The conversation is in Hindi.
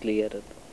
क्लियर है तो